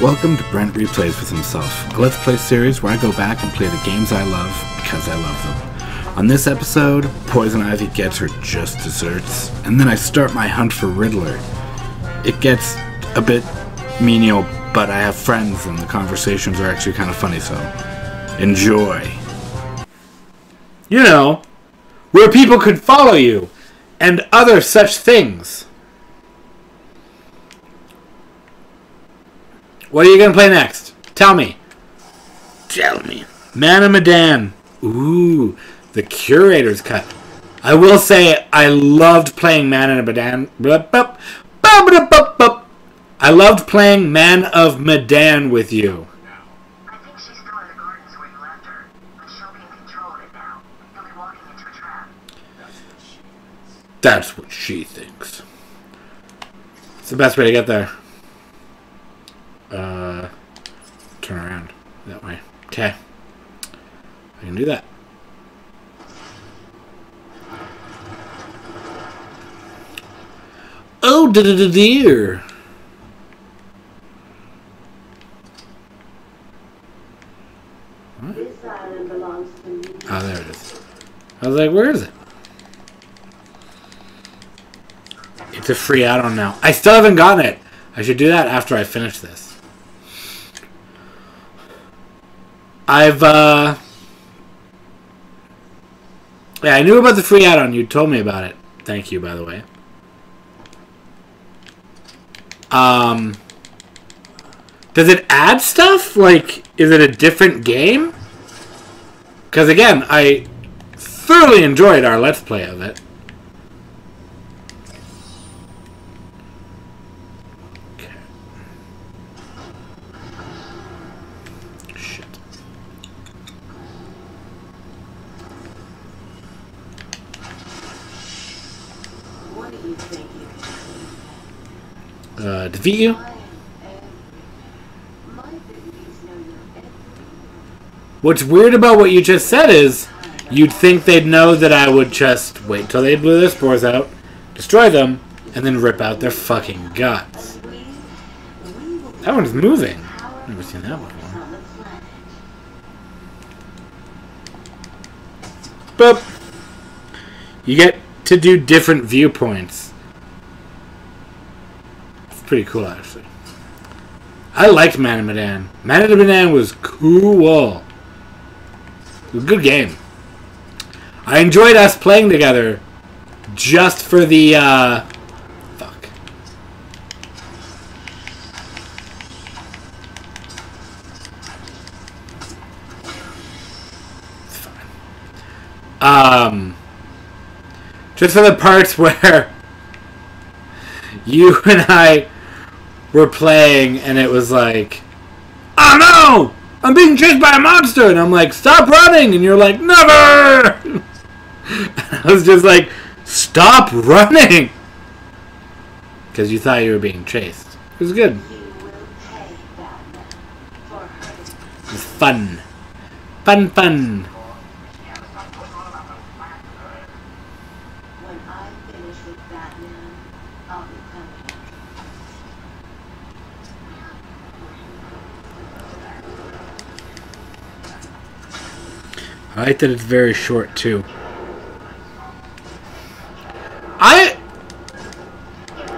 Welcome to Brent Replays with Himself, a Let's Play series where I go back and play the games I love because I love them. On this episode, Poison Ivy gets her just desserts, and then I start my hunt for Riddler. It gets a bit menial, but I have friends and the conversations are actually kind of funny, so enjoy. You know, where people could follow you, and other such things. What are you gonna play next? Tell me. Tell me. Man of Medan. Ooh, the curator's cut. I will say I loved playing Man of Medan. I loved playing Man of Medan with you. I think she's still in the gardens where you left her, but she'll be in control of it now. You'll be walking into a trap. That's what she thinks. It's the best way to get there. Uh, turn around that way. Okay. I can do that. Oh, da da da dear. This island belongs to me. Oh, there it is. I was like, where is it? It's a free add-on now. I still haven't gotten it. I should do that after I finish this. I've, uh... Yeah, I knew about the free add-on. You told me about it. Thank you, by the way. Um... Does it add stuff? Like, is it a different game? Because again, I thoroughly enjoyed our Let's Play of it. Okay. Shit. What do you think you're Uh. What's weird about what you just said is you'd think they'd know that I would just wait till they blew their spores out, destroy them, and then rip out their fucking guts. That one's moving. Never seen that one before. Boop. You get to do different viewpoints. Pretty cool, actually. I liked Man of Medan. Man of Medan was cool. It was a good game. I enjoyed us playing together just for the, uh... Fuck. It's fine. Um, just for the parts where you and I were playing, and it was like, "Oh no, I'm being chased by a monster," and I'm like, "Stop running!" and you're like, "Never!" I was just like, "Stop running," because you thought you were being chased. It was good. It was fun, fun, fun. When I finish with Batman, I'll be coming. I like that it's very short too. I.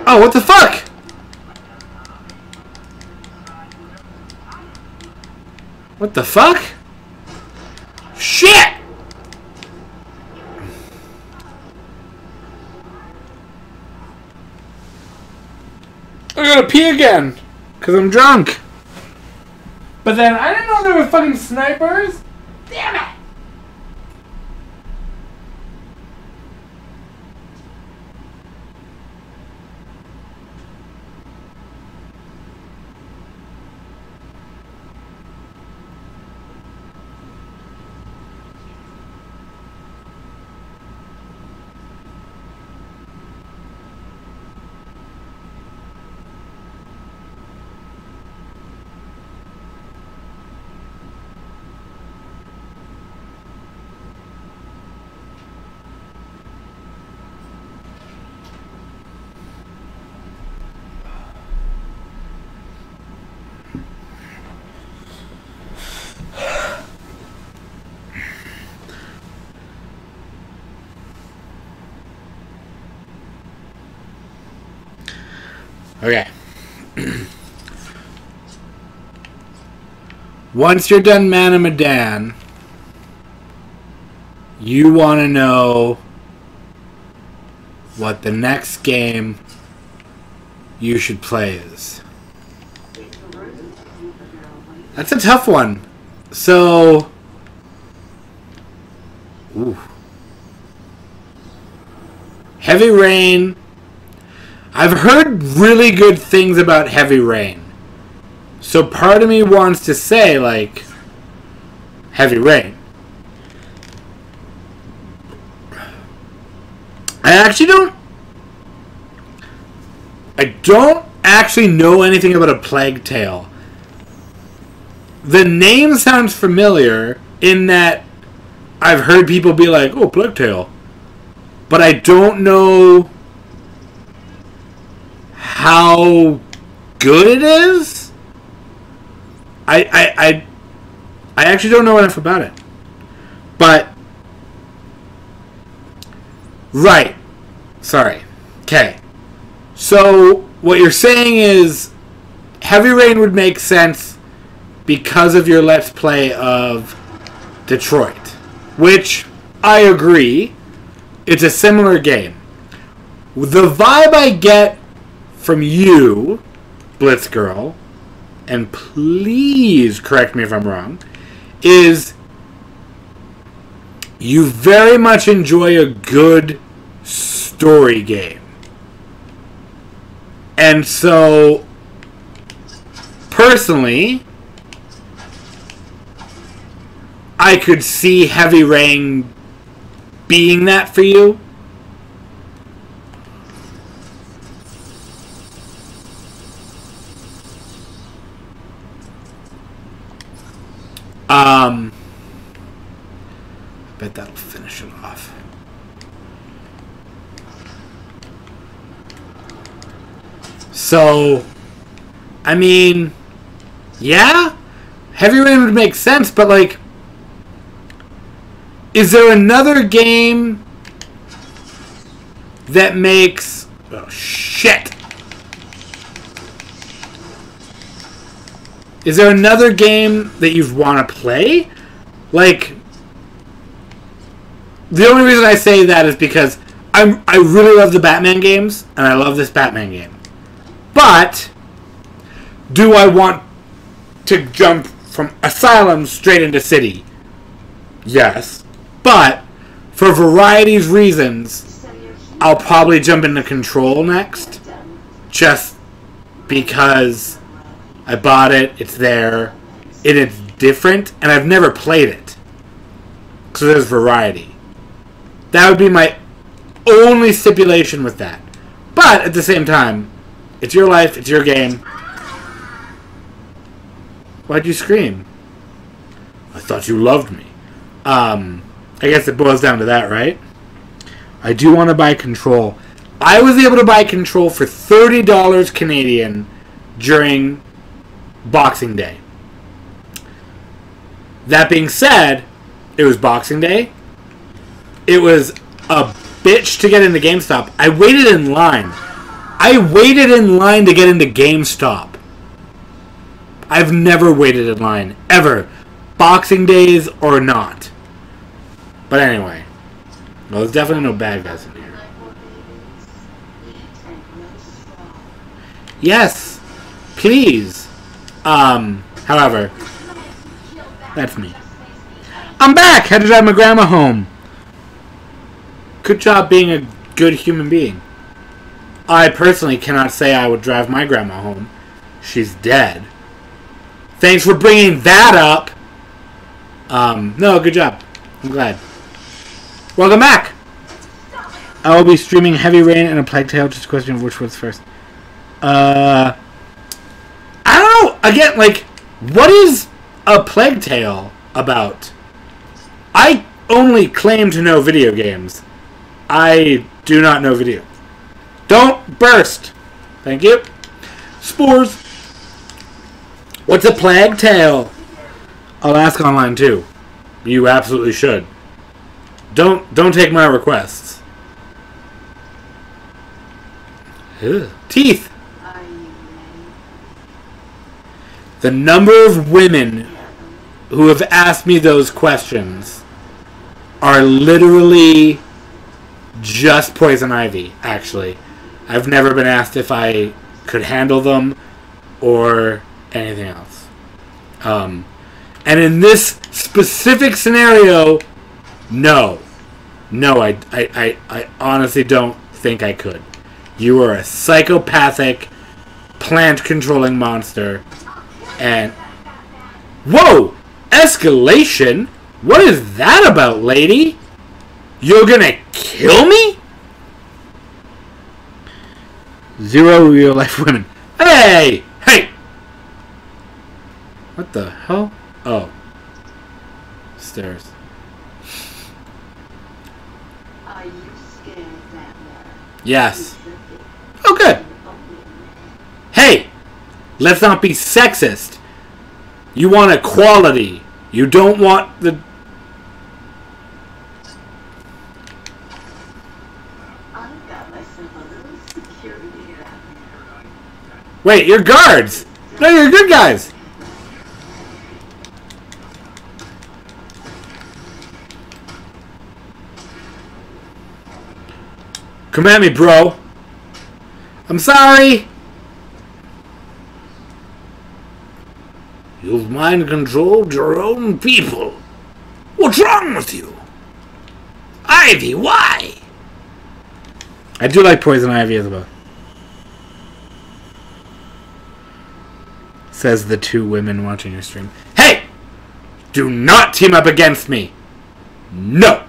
Oh, what the fuck? What the fuck? Shit! I gotta pee again. Because I'm drunk. But then I didn't know there were fucking snipers. Once you're done Man and Medan, you want to know what the next game you should play is. That's a tough one. So, ooh. Heavy Rain. I've heard really good things about Heavy Rain. So part of me wants to say, like, Heavy Rain. I actually don't. I don't actually know anything about a Plague Tale. The name sounds familiar in that I've heard people be like, oh, Plague Tale. But I don't know how good it is. I, I, I, I actually don't know enough about it. But, right. Sorry. Okay. So, what you're saying is Heavy Rain would make sense because of your Let's Play of Detroit. Which, I agree, it's a similar game. The vibe I get from you, Blitz Girl, and please correct me if I'm wrong, is you very much enjoy a good story game. And so, personally, I could see Heavy Rain being that for you. Um, bet that'll finish it off. So, I mean, yeah, Heavy Rain would make sense, but like, is there another game that makes oh shit? Is there another game that you'd want to play? Like, the only reason I say that is because I'm I really love the Batman games and I love this Batman game. But do I want to jump from Asylum straight into City? Yes. But for varieties of reasons, I'll probably jump into Control next just because I bought it, it's there, and it's different, and I've never played it. So there's variety. That would be my only stipulation with that. But at the same time, it's your life, it's your game. Why'd you scream? I thought you loved me. Um, I guess it boils down to that, right? I do want to buy Control. I was able to buy Control for $30 Canadian during Boxing Day. That being said, it was Boxing Day. It was a bitch to get into GameStop. I waited in line. I waited in line to get into GameStop. I've never waited in line, ever. Boxing days or not. But anyway. Well, there's definitely no bad guys in here. Yes. Please. Um, however, that's me. I'm back! Had to drive my grandma home. Good job being a good human being. I personally cannot say I would drive my grandma home. She's dead. Thanks for bringing that up. Um, no, good job. I'm glad. Welcome back! I will be streaming Heavy Rain and a Plague Tale. Just a question of which was first. Uh, I don't know. Again, like, what is a Plague Tale about? I only claim to know video games. I do not know video. Don't burst. Thank you. Spores. What's a Plague Tale? I'll ask online too. You absolutely should. Don't don't take my requests. Ugh. Teeth. I The number of women who have asked me those questions are literally just poison ivy, actually. I've never been asked if I could handle them or anything else. Um, and in this specific scenario, no. No, I, I, I, I honestly don't think I could. You are a psychopathic, plant controlling monster. And. Whoa! Escalation? What is that about, lady? You're gonna kill me? Zero real life women. Hey! Hey! What the hell? Oh. Stairs. Are you scared that much? Yes. Oh, good. Let's not be sexist. You want equality. You don't want the. I got myself a little security around here. Wait, you're guards! No, you're good guys! Come at me, bro. I'm sorry. Mind controlled your own people. What's wrong with you? Ivy, why? I do like Poison Ivy as well. Says the two women watching your stream. Hey! Do not team up against me! No!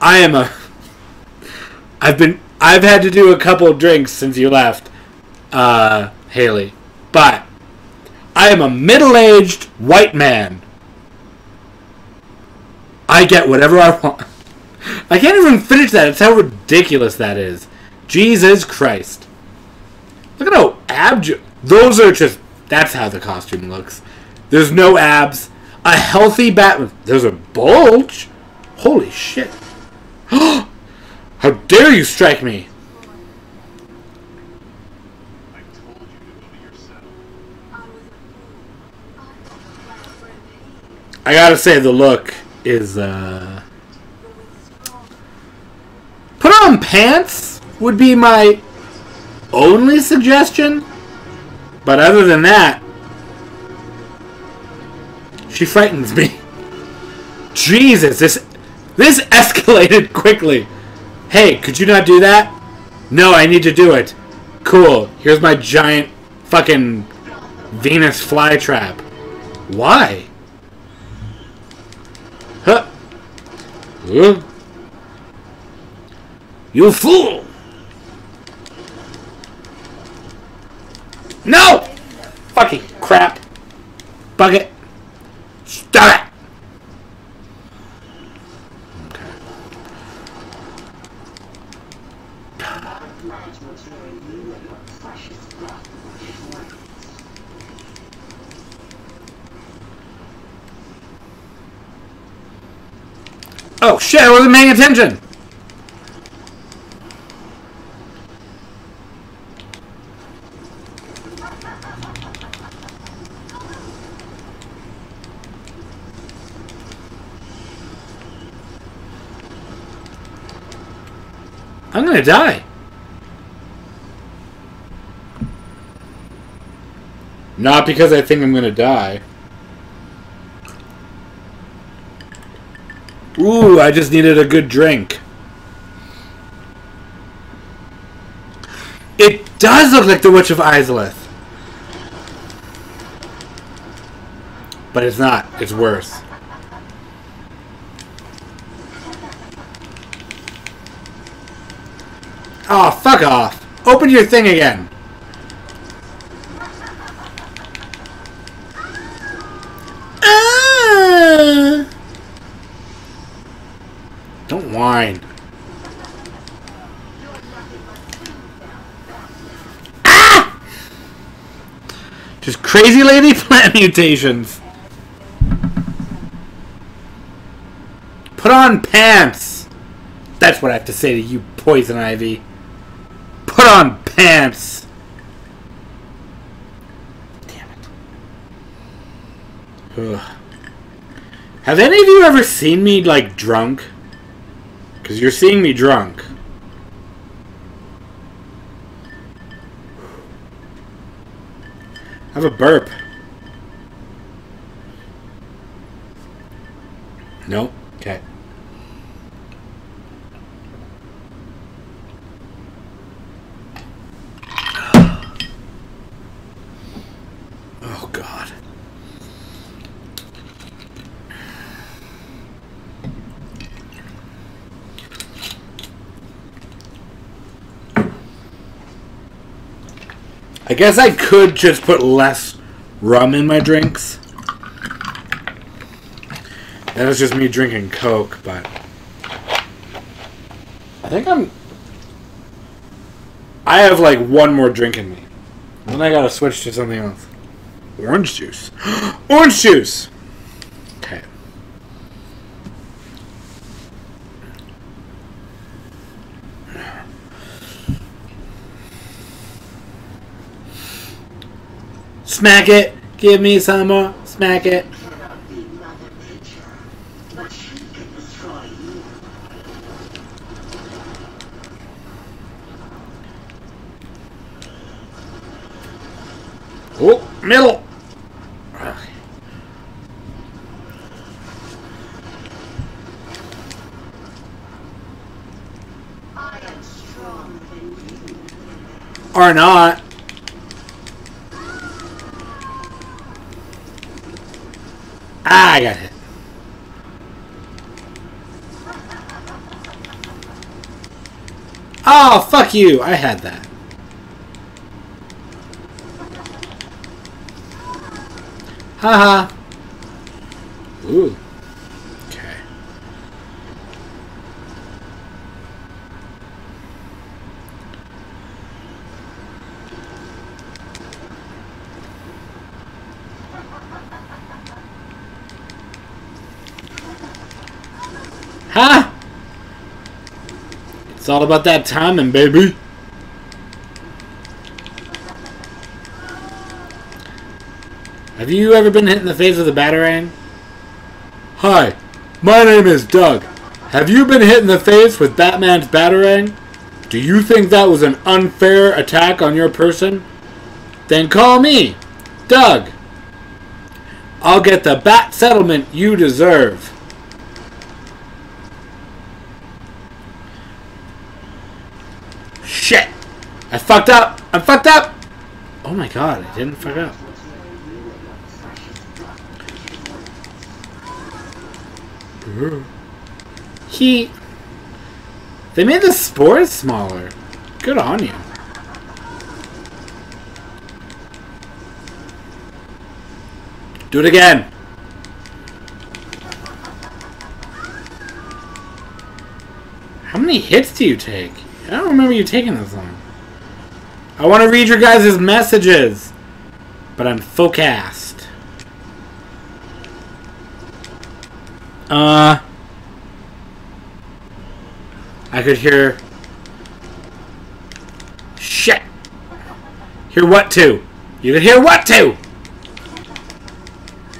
I am a. I've been. I've had to do a couple drinks since you left, uh, Haley. But I am a middle aged white man. I get whatever I want. I can't even finish that. It's how ridiculous that is. Jesus Christ. Look at how abj. Those are just. That's how the costume looks. There's no abs. A healthy Batman. There's a bulge. Holy shit. how dare you strike me? I told you to go to your cell. I gotta say, the look is, uh. Put on pants would be my only suggestion. But other than that, she frightens me. Jesus, this this escalated quickly. Hey, could you not do that? No, I need to do it. Cool. Here's my giant fucking Venus flytrap. Why? Huh? You fool! No! Fucking crap. Bucket. Stop it! Okay. Oh shit, I wasn't paying attention! I'm gonna die. Not because I think I'm gonna die. Ooh, I just needed a good drink. It does look like the Witch of Izalith. But it's not. It's worse. Oh, fuck off. Open your thing again. Ah. Don't whine. Ah! Just crazy lady plant mutations. Put on pants. That's what I have to say to you, Poison Ivy. Put on pants. Damn it. Ugh. Have any of you ever seen me like drunk? Because you're seeing me drunk. Have a burp. Nope. Okay. Oh God. I guess I could just put less rum in my drinks. That was just me drinking Coke, but I think I'm. I have like one more drink in me. Then I gotta switch to something else. Orange juice. Orange juice! Okay. Smack it! Give me some more. Smack it. cannot be Mother Nature, but she can destroy you. Oh, middle. Okay. I am stronger than you. Or not. Ah, I got hit. Oh, fuck you. I had that. Haha. Ooh. Okay. Ha! It's all about that timing, baby. Have you ever been hit in the face with a batarang? Hi, my name is Doug. Have you been hit in the face with Batman's batarang? Do you think that was an unfair attack on your person? Then call me, Doug. I'll get the bat settlement you deserve. Shit! I fucked up! I'm fucked up! Oh my god, I didn't fuck up. He. They made the spores smaller. Good on you. Do it again. How many hits do you take? I don't remember you taking this long. I want to read your guys' messages, but I'm focused. Uh, I could hear. Shit. Hear what to? You could hear what to?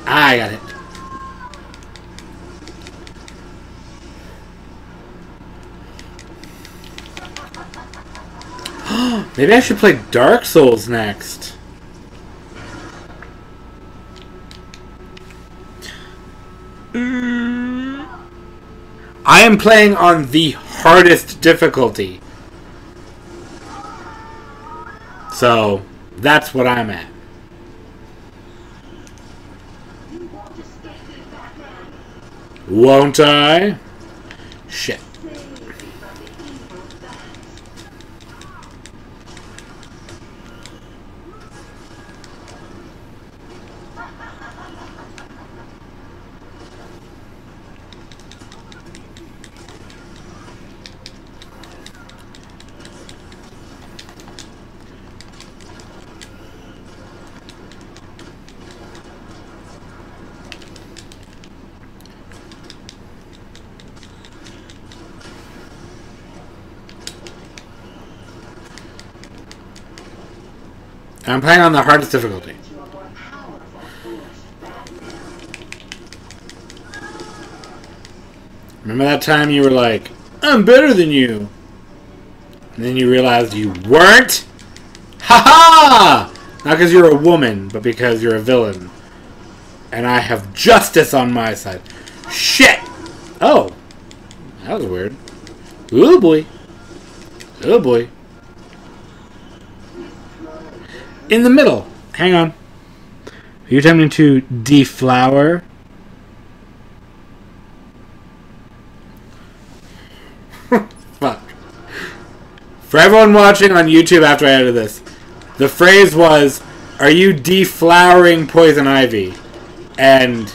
Ah, I got it. Maybe I should play Dark Souls next. Mm. I am playing on the hardest difficulty. So, that's what I'm at. Won't I? Shit. playing on the hardest difficulty. Remember that time you were like, I'm better than you. And then you realized you weren't? Ha ha! Not because you're a woman, but because you're a villain. And I have justice on my side. Shit! Oh. That was weird. Oh boy. Oh boy. In the middle. Hang on. Are you attempting to deflower? Fuck. For everyone watching on YouTube after I edit this, the phrase was, Are you deflowering poison ivy? And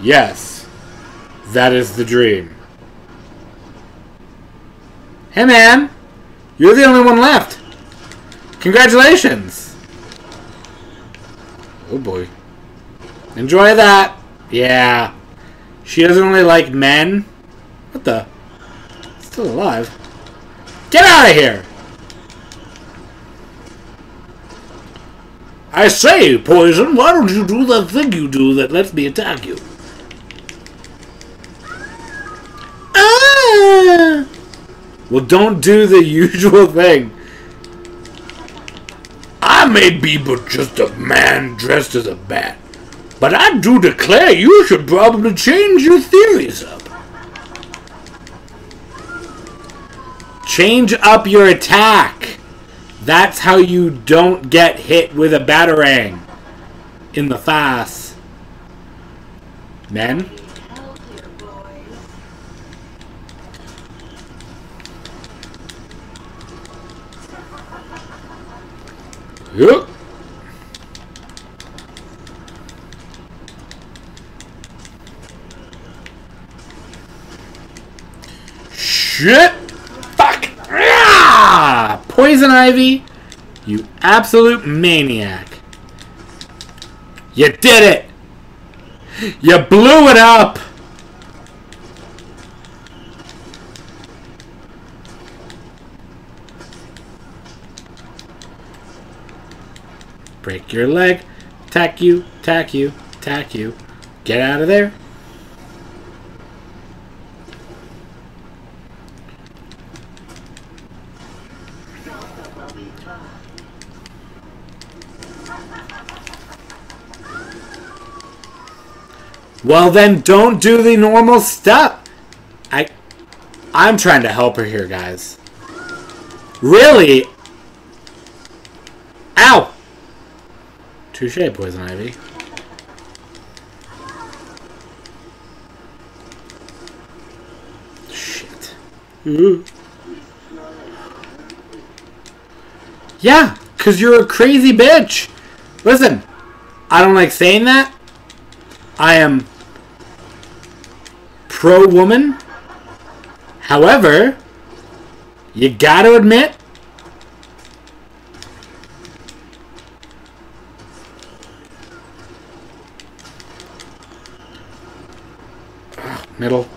yes, that is the dream. Hey man, you're the only one left. Congratulations. Oh boy. Enjoy that. Yeah. She doesn't only like men. What the? Still alive. Get out of here! I say, Poison, why don't you do that thing you do that lets me attack you? Ah! Well, don't do the usual thing. I may be but just a man dressed as a bat, but I do declare you should probably change your theories up. Change up your attack. That's how you don't get hit with a batarang in the face. Men? Help here, boys. Yup. Shit! Fuck! Ah! Poison Ivy, you absolute maniac. You did it! You blew it up! Break your leg. Tack you, tack you, tack you. Get out of there. Well then don't do the normal step. I I'm trying to help her here, guys. Really? Ow! Touche, Poison Ivy. Shit. Ooh. Yeah, because you're a crazy bitch. Listen, I don't like saying that. I am pro woman. However, you gotta admit, middle.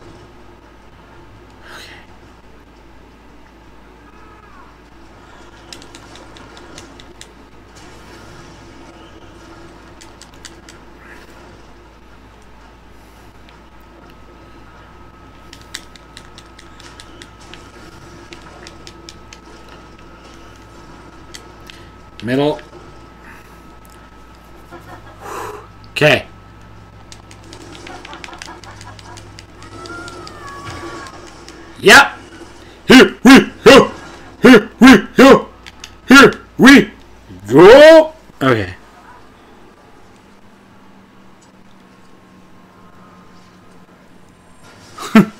Middle. Okay. Yep. Here we go. Here we go. Here we go. Okay.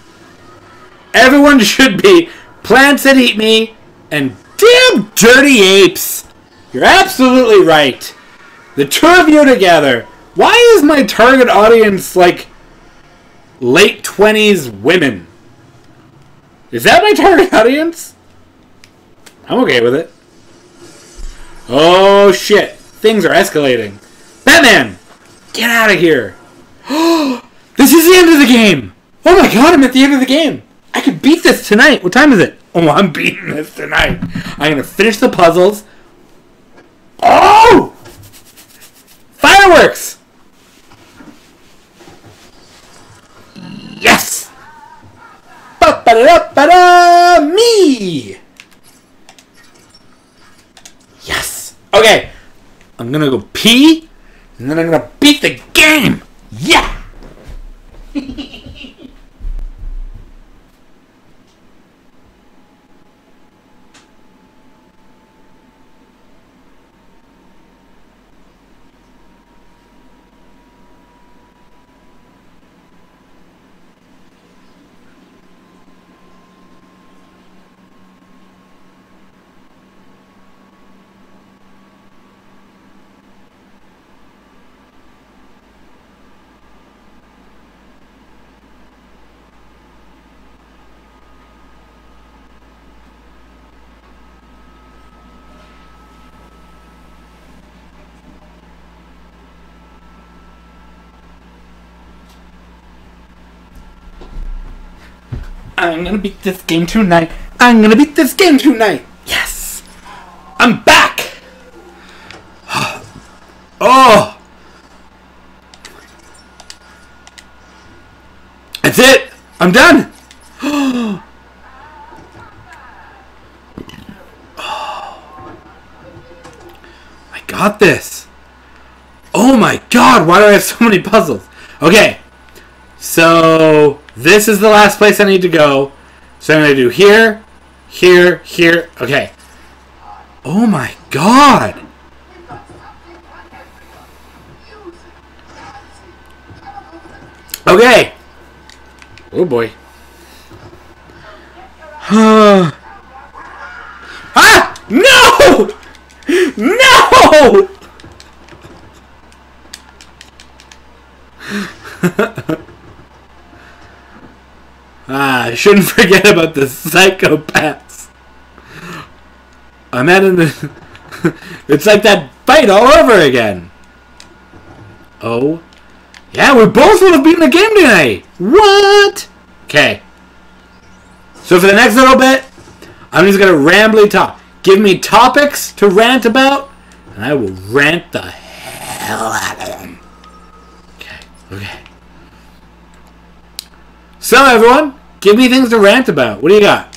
Everyone should be plants that eat me and damn dirty apes. You're absolutely right. The two of you together. Why is my target audience like late 20s women? Is that my target audience? I'm okay with it. Oh shit. Things are escalating. Batman! Get out of here! this is the end of the game! Oh my god, I'm at the end of the game! I could beat this tonight! What time is it? Oh, I'm beating this tonight. I'm gonna finish the puzzles. Oh! Fireworks! Yes! Me! Yes! Okay, I'm gonna go pee, and then I'm gonna beat the game! Yeah! I'm gonna beat this game tonight. I'm gonna beat this game tonight. Yes! I'm back! oh! That's it! I'm done! I got this! Oh my god, why do I have so many puzzles? Okay, so this is the last place I need to go. So I'm going to do here, here, here. Okay. Oh my god! Okay. Oh boy. ah! No! No! Ah, I shouldn't forget about the psychopaths. I'm at an. it's like that fight all over again. Oh. Yeah, we both would have beaten the game tonight. What? Okay. So for the next little bit, I'm just gonna rambly talk. Give me topics to rant about, and I will rant the hell out of them. Okay. Okay. So everyone, give me things to rant about. What do you got?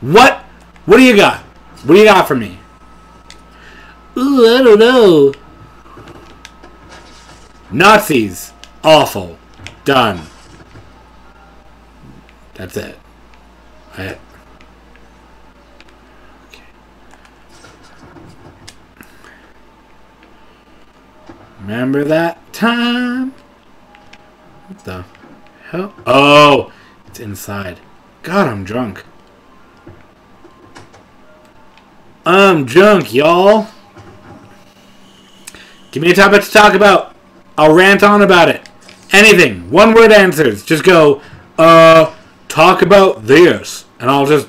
What? What do you got? What do you got for me? Ooh, I don't know. Nazis. Awful. Done. That's it. I. Remember that time? What the hell? Oh, it's inside. God, I'm drunk. I'm drunk, y'all. Give me a topic to talk about. I'll rant on about it. Anything. One word answers. Just go, uh, talk about this. And I'll just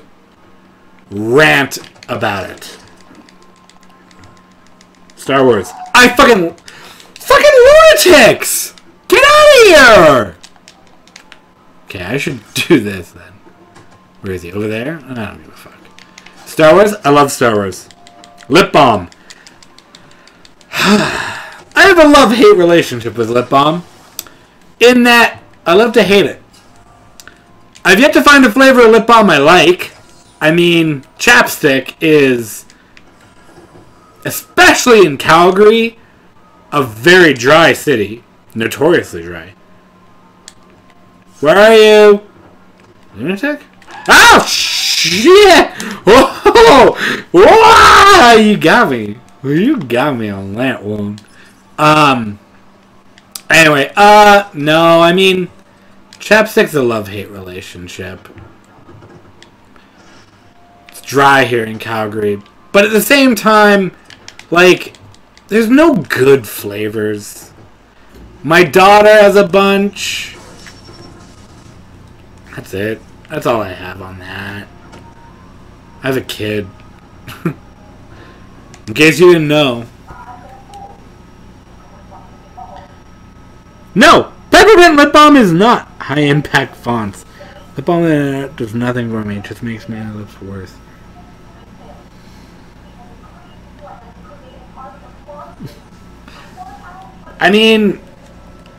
rant about it. Star Wars. I fucking. Fucking lunatics! Get out of here! Okay, I should do this then. Where is he? Over there? I don't give a fuck. Star Wars? I love Star Wars. Lip Balm. I have a love hate relationship with Lip Balm. In that, I love to hate it. I've yet to find a flavor of lip balm I like. I mean, chapstick is, especially in Calgary, a very dry city. Notoriously dry. Where are you? Lunatic? Oh, shit! Whoa! Whoa! You got me. You got me on that one. Um. Anyway, uh, no, I mean, Chapstick's a love-hate relationship. It's dry here in Calgary. But at the same time, like, there's no good flavors. My daughter has a bunch. That's it. That's all I have on that. I have a kid. in case you didn't know. No! Peppermint lip balm is not high impact fonts. Lip balm does nothing for me, it just makes my lips worse. I mean,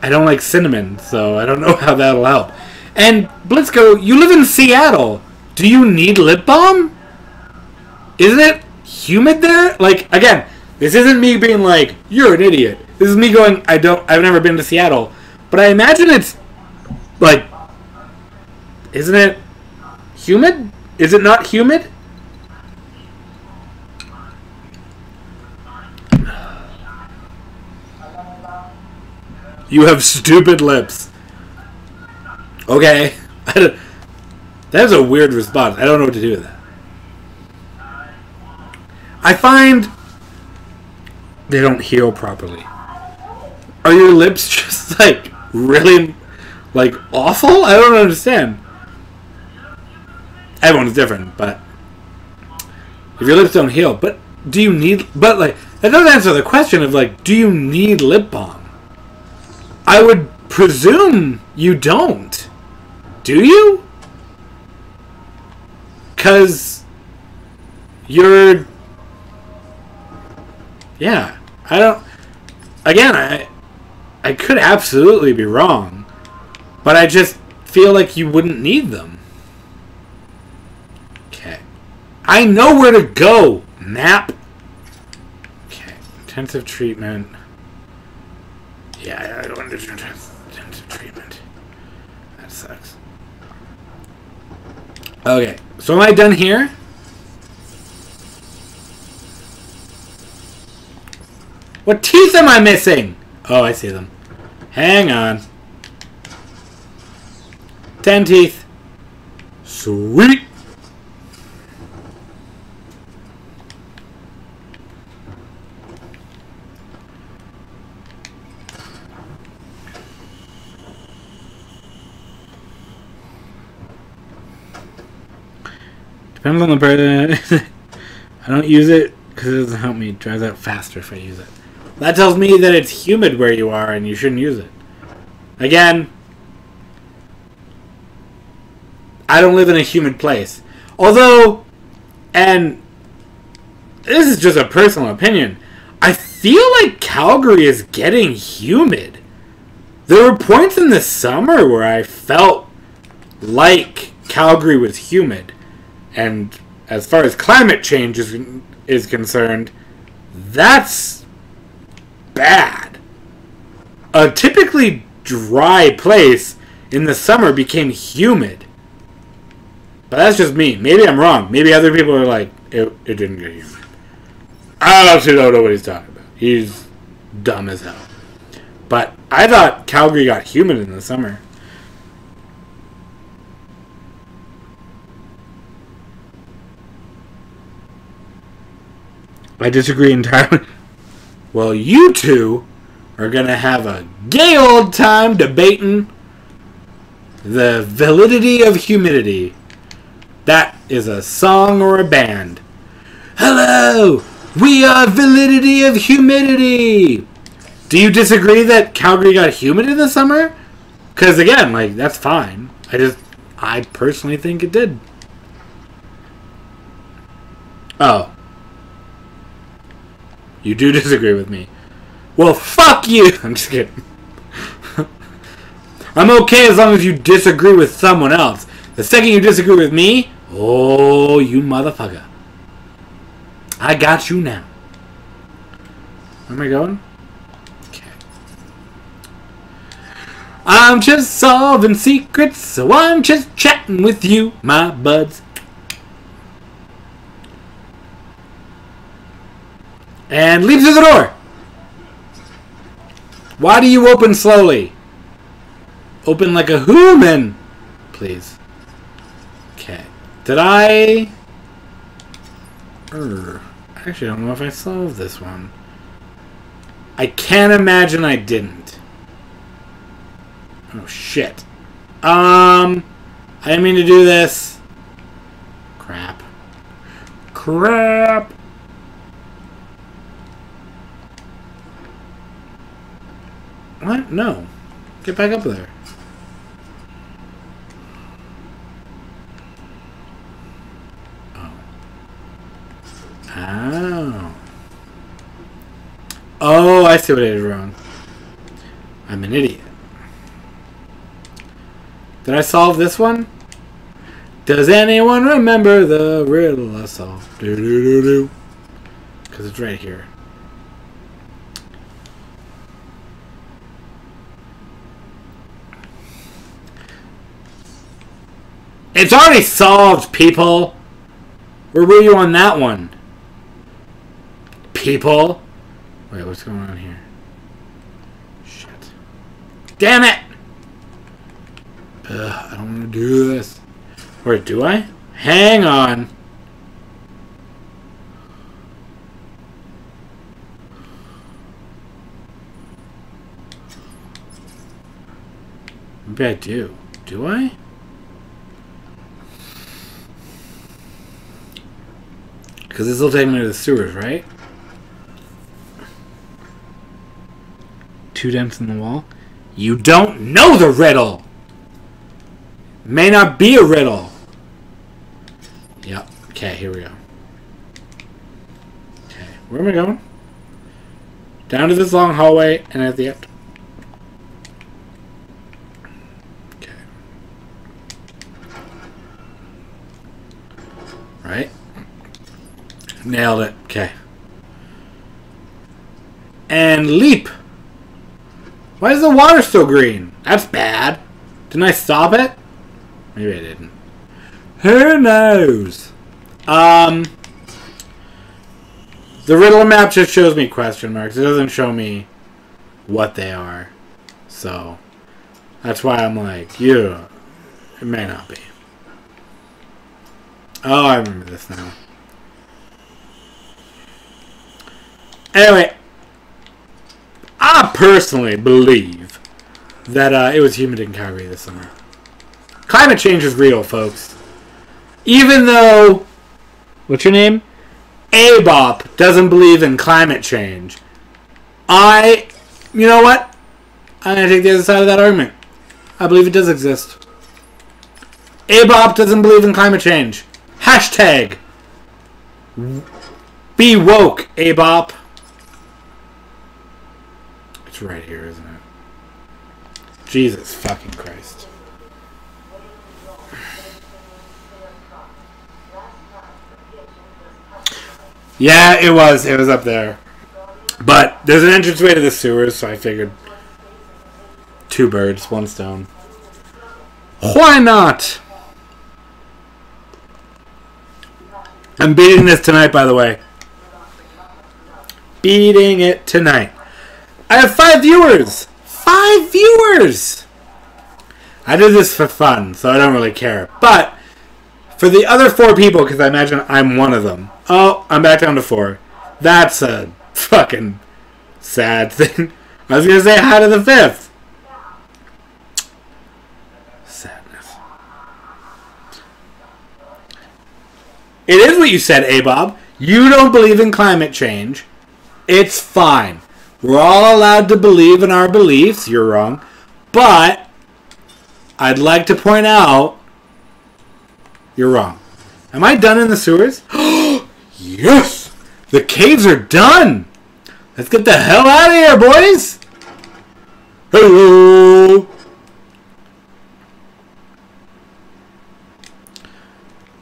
I don't like cinnamon, so I don't know how that'll help. And Blitzko, you live in Seattle. Do you need lip balm? Isn't it humid there? Like again, this isn't me being like you're an idiot. This is me going. I don't. I've never been to Seattle, but I imagine it's like, isn't it humid? Is it not humid? You have stupid lips. Okay. I don't- That is a weird response. I don't know what to do with that. I find they don't heal properly. Are your lips just like really like awful? I don't understand. Everyone's different, but if your lips don't heal, but do you need but like that doesn't answer the question of like do you need lip balm? I would presume you don't. Do you? Cause you're yeah, I don't. Again, I I could absolutely be wrong, but I just feel like you wouldn't need them. Okay, I know where to go. Map. Okay, intensive treatment. Yeah, I don't want to do intensive intensive treatment. That sucks. Okay, so am I done here? What teeth am I missing? Oh, I see them. Hang on. Ten teeth. Sweet. Depends on the person. I don't use it because it doesn't help me. It dries out faster if I use it. That tells me that it's humid where you are and you shouldn't use it. Again, I don't live in a humid place. Although, and this is just a personal opinion, I feel like Calgary is getting humid. There were points in the summer where I felt like Calgary was humid. And as far as climate change is, is concerned, that's bad. A typically dry place in the summer became humid. But that's just me. Maybe I'm wrong. Maybe other people are like, it, it didn't get humid. I don't know what he's talking about. He's dumb as hell. But I thought Calgary got humid in the summer. I disagree entirely. Well, you two are going to have a gay old time debating the validity of humidity. That is a song or a band. Hello! We are validity of humidity! Do you disagree that Calgary got humid in the summer? Because again, like, that's fine. I just, I personally think it did. Oh. You do disagree with me. Well, fuck you! I'm just kidding. I'm okay as long as you disagree with someone else. The second you disagree with me, oh, you motherfucker. I got you now. Where am I going? Okay. I'm just solving secrets, so I'm just chatting with you, my buds. And leave through the door. Why do you open slowly? Open like a human, please. Okay. Did I? Err. Actually, I don't know if I solved this one. I can't imagine I didn't. Oh shit. Um, I didn't mean to do this. Crap. Crap. What? No. Get back up there. Oh. Oh, Oh, I see what I did wrong. I'm an idiot. Did I solve this one? Does anyone remember the riddle I solved? Do do do do. Because it's right here. It's already solved, people! Where were you on that one? People? Wait, what's going on here? Shit. Damn it! Ugh, I don't want to do this. Wait, do I? Hang on. Maybe I do. Do I? Because this will take me to the sewers, right? Two dents in the wall? You don't know the riddle! May not be a riddle. Yep. Okay, here we go. Okay, where am I going? Down to this long hallway and at the end. Okay. Right? Nailed it. Okay. And leap! Why is the water so green? That's bad. Didn't I stop it? Maybe I didn't. Who knows? Um, the riddle map just shows me question marks. It doesn't show me what they are. So, that's why I'm like, yeah, it may not be. Oh, I remember this now. Anyway, I personally believe that uh, it was humid in Calgary this summer. Climate change is real, folks. Even though, what's your name? ABOP doesn't believe in climate change. I, you know what? I'm going to take the other side of that argument. I believe it does exist. ABOP doesn't believe in climate change. Hashtag. Be woke, ABOP. It's right here, isn't it? Jesus fucking Christ. Yeah, it was. It was up there. But there's an entranceway to the sewers, so I figured two birds, one stone. Why not? I'm beating this tonight, by the way. Beating it tonight. I have five viewers! Five viewers! I did this for fun, so I don't really care. But for the other four people, because I imagine I'm one of them. Oh, I'm back down to four. That's a fucking sad thing. I was gonna say hi to the fifth. Sadness. It is what you said, Abob. You don't believe in climate change. It's fine. We're all allowed to believe in our beliefs. You're wrong. But I'd like to point out you're wrong. Am I done in the sewers? yes! The caves are done! Let's get the hell out of here, boys! Hello!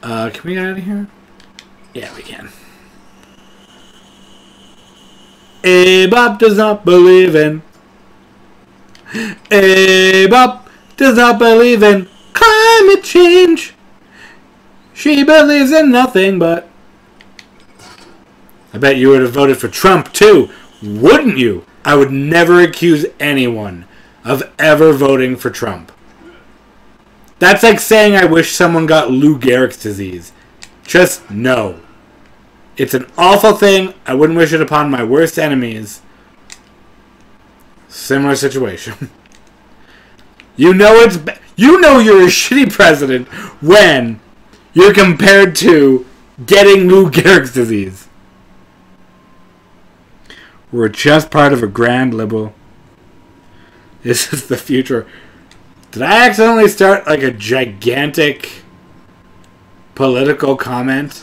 Uh, can we get out of here? Yeah, we can. Bob does not believe in. Bob does not believe in climate change. She believes in nothing but. I bet you would have voted for Trump too, wouldn't you? I would never accuse anyone of ever voting for Trump. That's like saying I wish someone got Lou Gehrig's disease. Just no. It's an awful thing. I wouldn't wish it upon my worst enemies. Similar situation. you know it's you know you're a shitty president when you're compared to getting Lou Gehrig's disease. We're just part of a grand liberal. This is the future. Did I accidentally start like a gigantic political comment?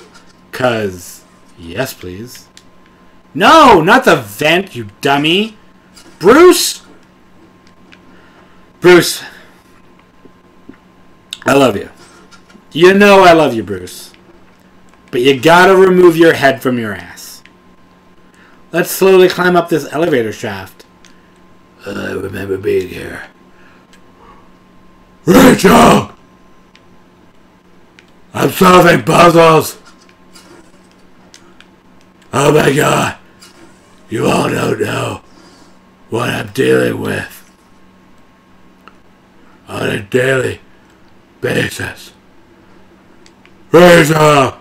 Cause yes, please. No, not the vent, you dummy. Bruce. Bruce. I love you. You know I love you, Bruce. But you gotta remove your head from your ass. Let's slowly climb up this elevator shaft. I remember being here. Rachel! I'm solving puzzles! Oh my god! You all don't know what I'm dealing with on a daily basis. Rachel!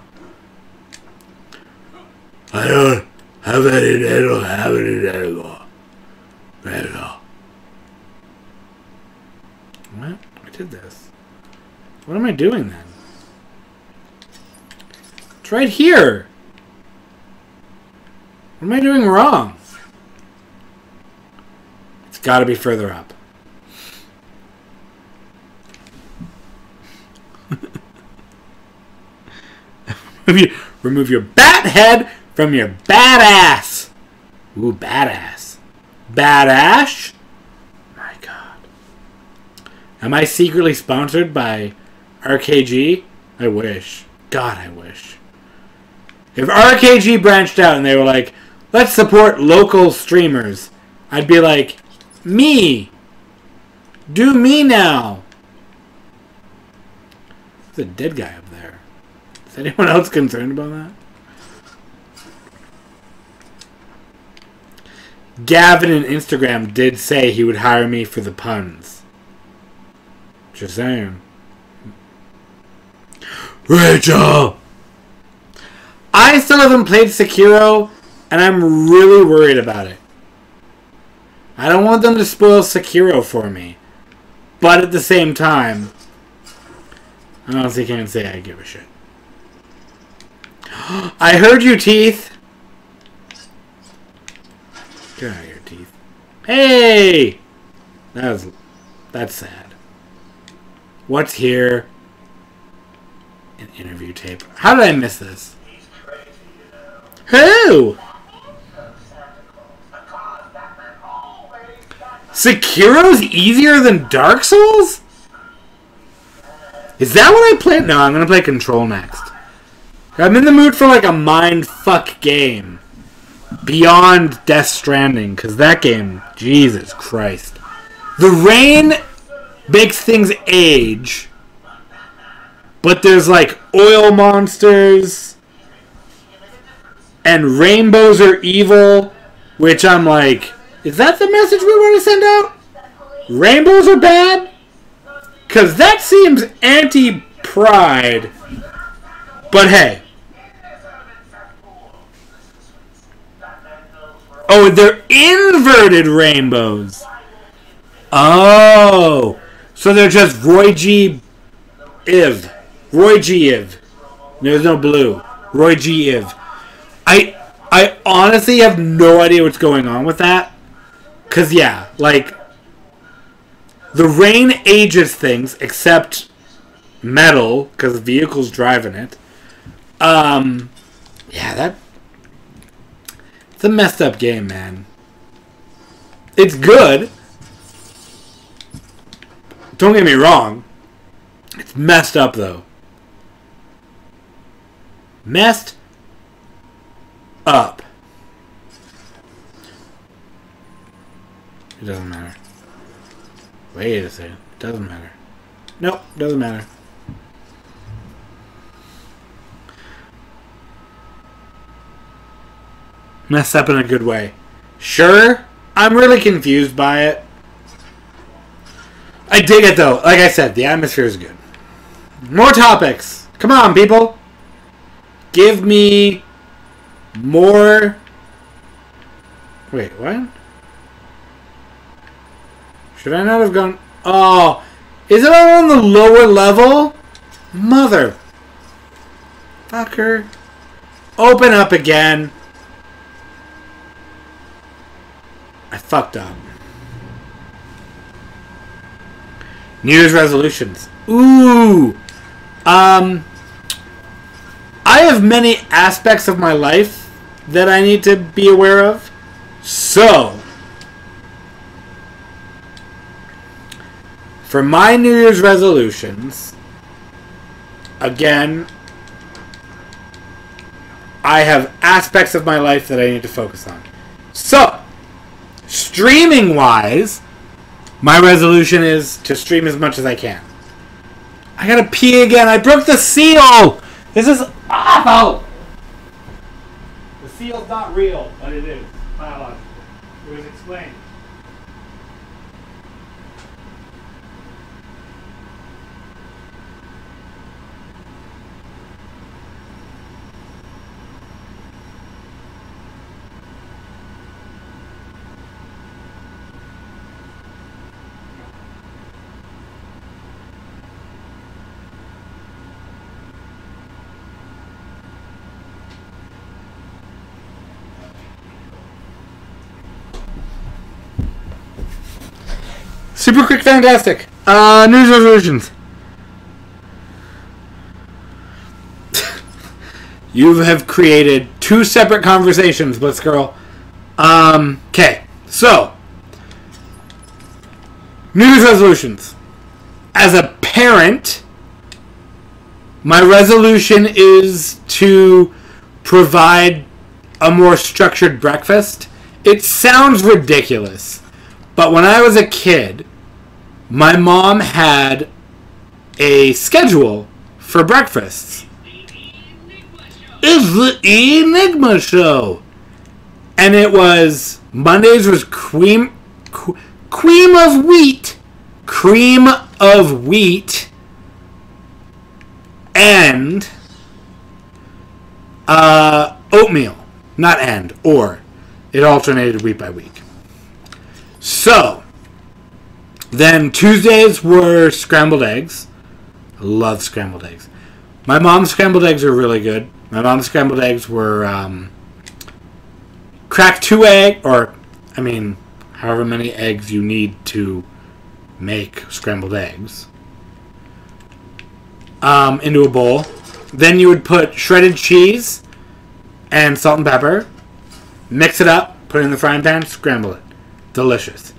I don't have any dental happening anymore. Rachel. What? I did this. What am I doing then? It's right here. Am I doing wrong? It's got to be further up. remove, your, remove your bat head from your badass. Ooh, badass. Badass? My god. Am I secretly sponsored by RKG? I wish. God, I wish. If RKG branched out and they were like, let's support local streamers, I'd be like, me. Do me now. There's a dead guy up there. Is anyone else concerned about that? Gavin in Instagram did say he would hire me for the puns. Just saying. Rachel! I still haven't played Sekiro, and I'm really worried about it. I don't want them to spoil Sekiro for me. But at the same time, I honestly can't say I give a shit. I heard you, Teeth! Get out of here, Teeth. Hey! That was... That's sad. What's here? An interview tape. How did I miss this? Who? Sekiro's easier than Dark Souls? Is that what I play? No, I'm gonna play Control next. I'm in the mood for like a mind fuck game. Beyond Death Stranding, because that game, Jesus Christ. The rain makes things age, but there's like oil monsters, and rainbows are evil, which I'm like, is that the message we want to send out? Rainbows are bad? Because that seems anti pride. But hey. Oh, they're inverted rainbows. Oh. So they're just Roy G. Iv. Roy G. Iv. There's no blue. Roy G. Iv. I I honestly have no idea what's going on with that. Cause yeah, like the rain ages things except metal because vehicle's driving it. Um, yeah, that it's a messed up game, man. It's good. Don't get me wrong. It's messed up though. Messed up. It doesn't matter. Wait a second. It Doesn't matter. Nope, doesn't matter. Messed up in a good way. Sure, I'm really confused by it. I dig it though. Like I said, the atmosphere is good. More topics. Come on, people. Give me more. Wait, what? Should I not have gone? Oh, is it all on the lower level? Mother. Fucker. Open up again. I fucked up. New Year's resolutions. Ooh. Um. I have many aspects of my life that I need to be aware of. So, for my New Year's resolutions, again, I have aspects of my life that I need to focus on. So, streaming wise, my resolution is to stream as much as I can. I gotta pee again. I broke the seal. This is awful. The seal's not real, but it is biological. It was explained. Super quick, fantastic. Uh, news resolutions. you have created two separate conversations, Blitz Girl. Um, okay, so news resolutions. As a parent, my resolution is to provide a more structured breakfast. It sounds ridiculous, but when I was a kid, my mom had a schedule for breakfasts. It's the Enigma Show. And it was Mondays was cream cream of wheat, cream of wheat, and uh, oatmeal. Not and or. It alternated week by week. So then Tuesdays were scrambled eggs. I love scrambled eggs. My mom's scrambled eggs are really good. My mom's scrambled eggs were um, crack two egg, or I mean, however many eggs you need to make scrambled eggs, um, into a bowl. Then you would put shredded cheese and salt and pepper, mix it up, put it in the frying pan, scramble it. Delicious.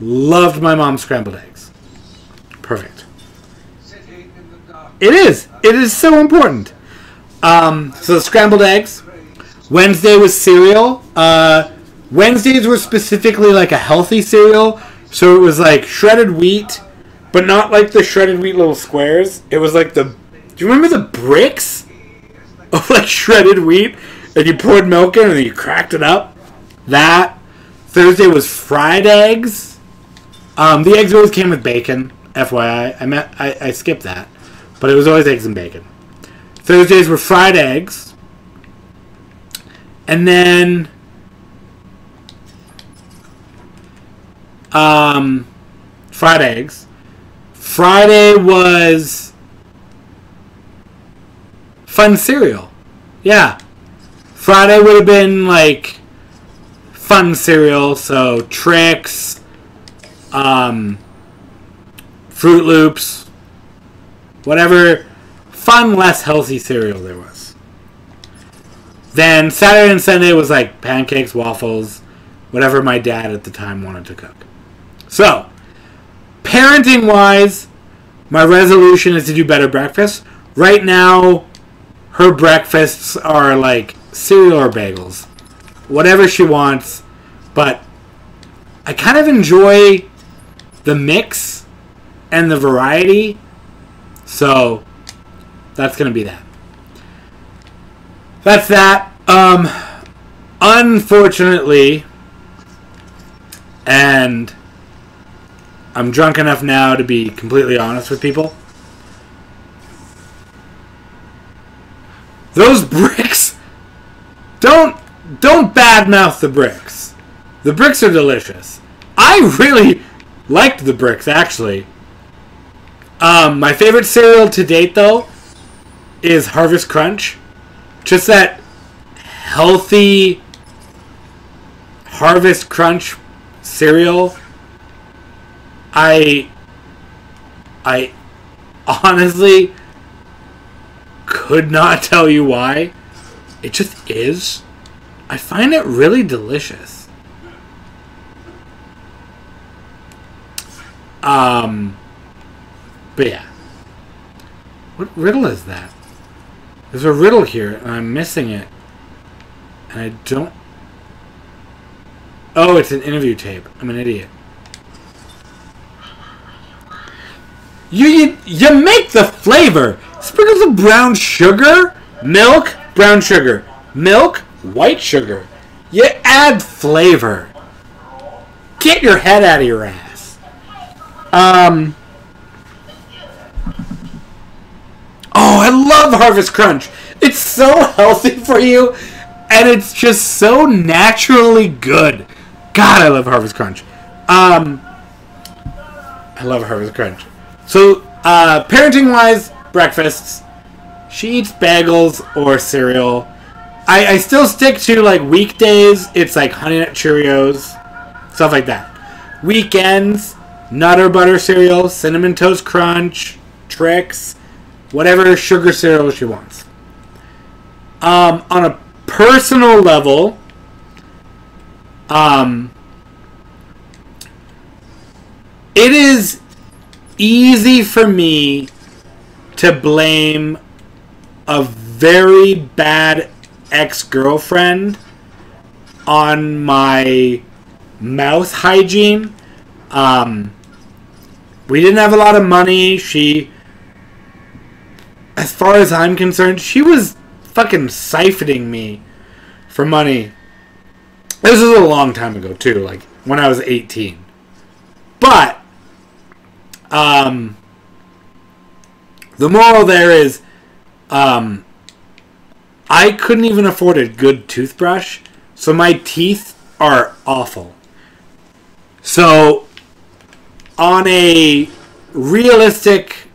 Loved my mom's scrambled eggs. Perfect. It is. It is so important. Um, so scrambled eggs. Wednesday was cereal. Uh, Wednesdays were specifically like a healthy cereal. So it was like shredded wheat, but not like the shredded wheat little squares. It was like the. Do you remember the bricks of like shredded wheat? And you poured milk in and then you cracked it up. That. Thursday was fried eggs. Um, the eggs always came with bacon. FYI, I meant I, I skipped that, but it was always eggs and bacon. Thursdays were fried eggs, and then um, fried eggs. Friday was fun cereal. Yeah, Friday would have been like fun cereal, so Trix um, Froot Loops, whatever fun, less healthy cereal there was. Then Saturday and Sunday was like pancakes, waffles, whatever my dad at the time wanted to cook. So, parenting wise, my resolution is to do better breakfast. Right now, her breakfasts are like cereal or bagels, whatever she wants, but I kind of enjoy the mix and the variety. So that's gonna be that. That's that. Um, unfortunately, and I'm drunk enough now to be completely honest with people. Those bricks don't don't badmouth the bricks. The bricks are delicious. I really liked the bricks actually. Um, my favorite cereal to date though is Harvest Crunch. Just that healthy Harvest Crunch cereal. I I honestly could not tell you why. It just is. I find it really delicious. Um, but yeah. What riddle is that? There's a riddle here, and I'm missing it. And I don't. Oh, it's an interview tape. I'm an idiot. You, you you make the flavor. Sprinkles of brown sugar, milk, brown sugar, milk, white sugar. You add flavor. Get your head out of your ass. Um. Oh, I love Harvest Crunch. It's so healthy for you, and it's just so naturally good. God, I love Harvest Crunch. Um, I love Harvest Crunch. So, uh, parenting wise, breakfasts. She eats bagels or cereal. I, I still stick to like weekdays. It's like Honey Nut Cheerios, stuff like that. Weekends, Nutter Butter cereal, Cinnamon Toast Crunch, Trix, whatever sugar cereal she wants. Um, on a personal level, um, it is easy for me to blame a very bad ex girlfriend on my mouth hygiene. Um, we didn't have a lot of money. She, as far as I'm concerned, she was fucking siphoning me for money. This was a long time ago, too, like when I was 18. But, um, the moral there is, um, I couldn't even afford a good toothbrush, so my teeth are awful. So, on a realistic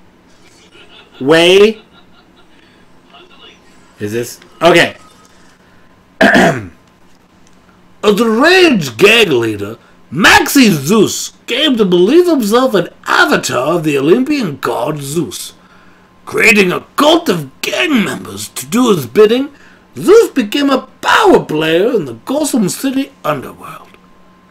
way, is this okay? As the rage gag leader, Maxie Zeus came to believe himself an avatar of the Olympian god Zeus. Creating a cult of gang members to do his bidding, Zeus became a power player in the Gotham City underworld.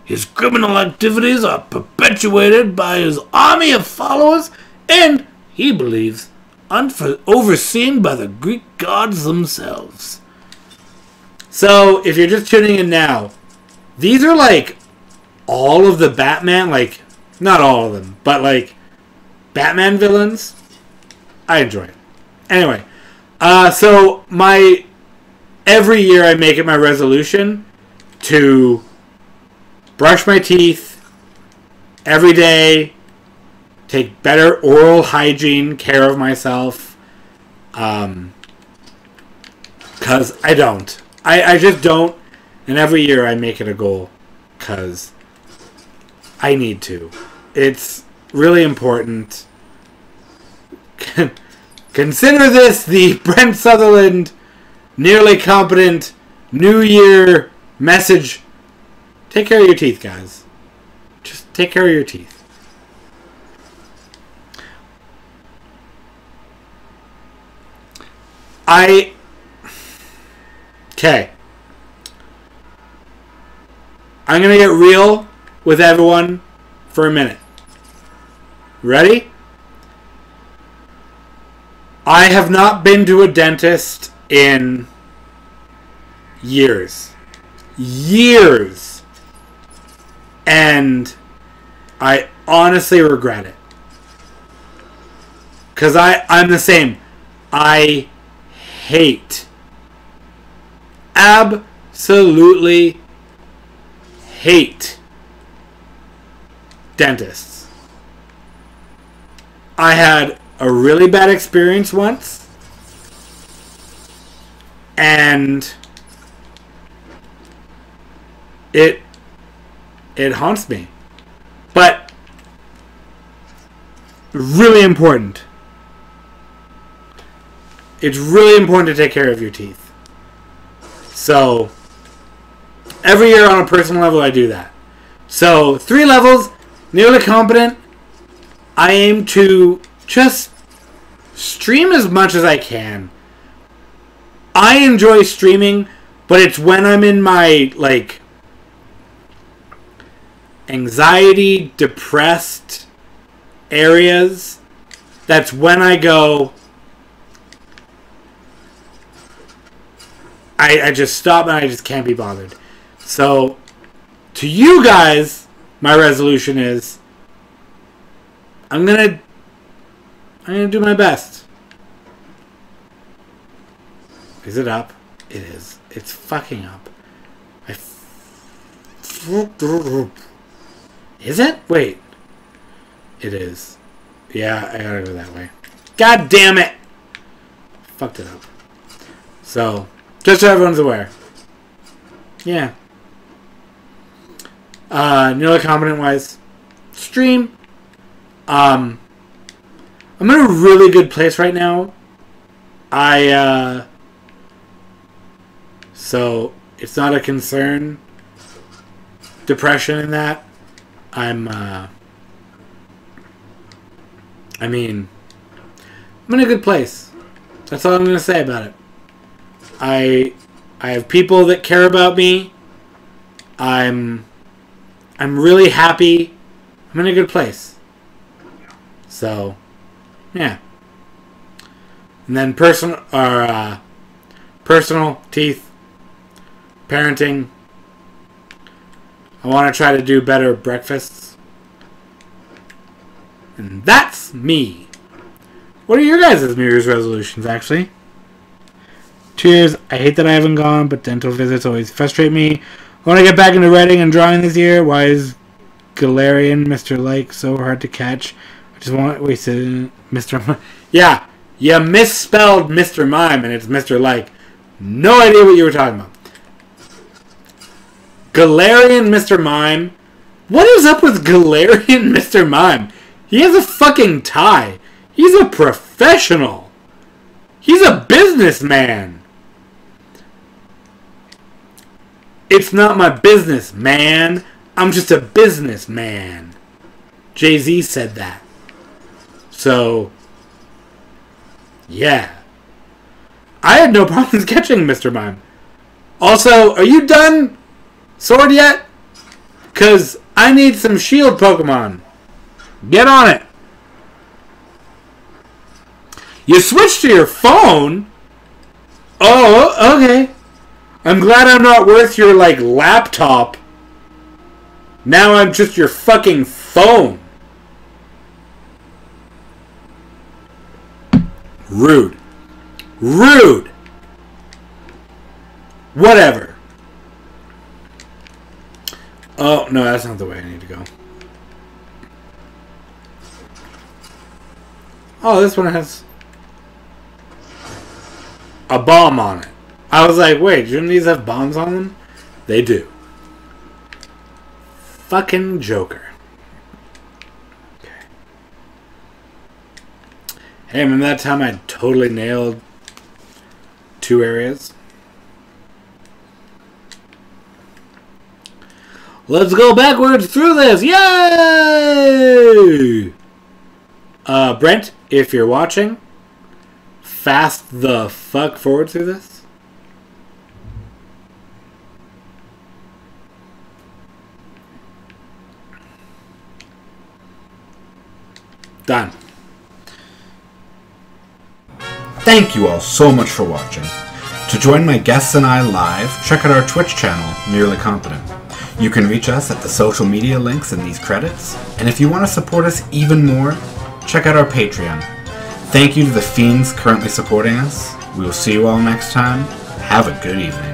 His criminal activities are perpetuated by his army of followers and, he believes, overseen by the Greek gods themselves. So, if you're just tuning in now, these are like all of the Batman, like, not all of them, but like Batman villains. I enjoy it. Anyway, uh, so my every year I make it my resolution to brush my teeth every day, take better oral hygiene care of myself. Um, cause I don't. I, I just don't. And every year I make it a goal. Cause I need to. It's really important. Consider this the Brent Sutherland nearly competent New Year message. Take care of your teeth, guys. Just take care of your teeth. I. Okay. I'm going to get real with everyone for a minute. Ready? I have not been to a dentist in years. Years. And I honestly regret it. Cuz I I'm the same. I hate absolutely hate dentists. I had a really bad experience once and it it haunts me. But really important. It's really important to take care of your teeth. So every year on a personal level i do that. So three levels nearly competent i aim to just stream as much as I can. I enjoy streaming, but it's when I'm in my like anxiety, depressed areas, that's when I go. I, I just stop and I just can't be bothered. So, to you guys, my resolution is I'm gonna I'm gonna do my best. Is it up? It is. It's fucking up is it? Wait. It is. Yeah, I gotta go that way. God damn it! Fucked it up. So, just so everyone's aware. Yeah. Uh, nearly competent wise. Stream. Um, I'm in a really good place right now. I, uh, so it's not a concern. Depression in that. I'm, uh, I mean, I'm in a good place. That's all I'm going to say about it. I, I have people that care about me. I'm, I'm really happy. I'm in a good place. So, yeah. And then personal, or uh, personal teeth, parenting. I want to try to do better breakfasts. And that's me. What are your guys' New Year's resolutions, actually? Cheers. I hate that I haven't gone, but dental visits always frustrate me. I want to get back into writing and drawing this year. Why is Galarian Mr. Like so hard to catch? I just want wasted Mr. Yeah, you misspelled Mr. Mime and it's Mr. Like. No idea what you were talking about. Galarian Mr. Mime. What is up with Galarian Mr. Mime? He has a fucking tie. He's a professional. He's a businessman. It's not my business, man. I'm just a businessman. Jay Z said that. So, yeah. I had no problems catching Mr. Mime. Also, are you done, Sword, yet? Because I need some shield Pokemon. Get on it. You switched to your phone? Oh, okay. I'm glad I'm not worth your, like, laptop. Now I'm just your fucking phone. Rude. Rude. Whatever. Oh, no, that's not the way I need to go. Oh, this one has a bomb on it. I was like, wait, shouldn't these have bombs on them? They do. Fucking Joker. Okay. Hey, remember that time I totally nailed two areas? Let's go backwards through this! Yay! Uh, Brent, if you're watching, fast the fuck forward through this. Done. Thank you all so much for watching. To join my guests and I live, check out our Twitch channel, Nearly Competent. You can reach us at the social media links in these credits, and if you want to support us even more, check out our Patreon. Thank you to the fiends currently supporting us. We will see you all next time. Have a good evening.